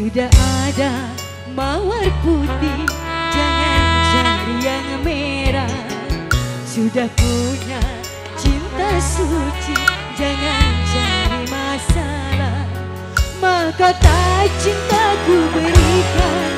Sudah ada mawar putih Jangan cari yang merah. Sudah punya cinta suci Jangan cari masalah. Maka tak cintaku berikan.